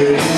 Yeah.